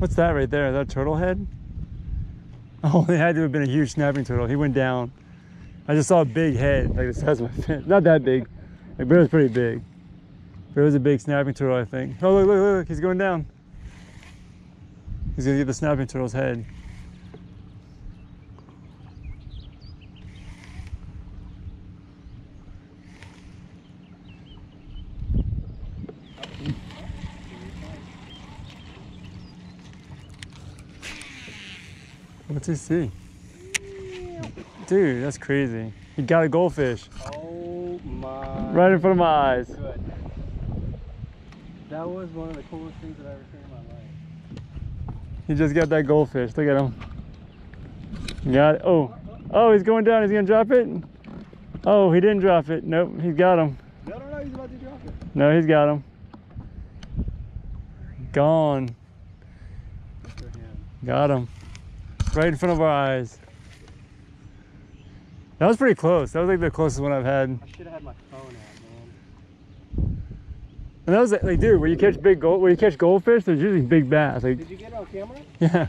What's that right there? Is that turtle head? Oh, it had to have been a huge snapping turtle. He went down. I just saw a big head, like the size of my fist. Not that big, like, but it was pretty big. But it was a big snapping turtle, I think. Oh, look, look, look, he's going down. He's gonna get the snapping turtle's head. What's he see? Dude, that's crazy. He got a goldfish Oh my. right in front of my eyes. Good. That was one of the coolest things that I've ever seen in my life. He just got that goldfish. Look at him. Got it. Oh, oh, he's going down. He's gonna drop it. Oh, he didn't drop it. Nope, he's got him. No, no, no, he's about to drop it. No, he's got him. Gone. Good for him. Got him. Right in front of our eyes. That was pretty close. That was like the closest one I've had. I should have had my phone out, man. And that was like, dude, when you catch big gold, when you catch goldfish, there's usually big bass. Like, Did you get it on camera? yeah.